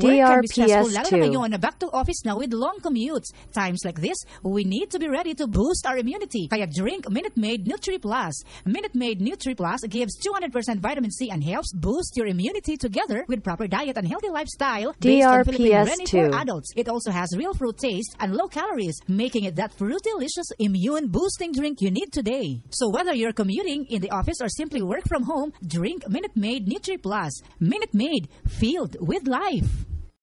Work can be stressful DRPS2. lalo na ngayon na back to office na with long commutes. Times like this, we need to be ready to boost our immunity. Kaya drink Minute Maid Nutri Plus. Minute Maid Nutri Plus gives 200% vitamin C and helps boost your immunity together with proper diet and healthy lifestyle based on Philippine for adults. It also has real fruit taste and low calories, making it that fruity, delicious, immune boosting drink you need today. So whether you're commuting in the office or simply work from home, drink Minute Maid Nutri Plus. Minute Maid, filled with life.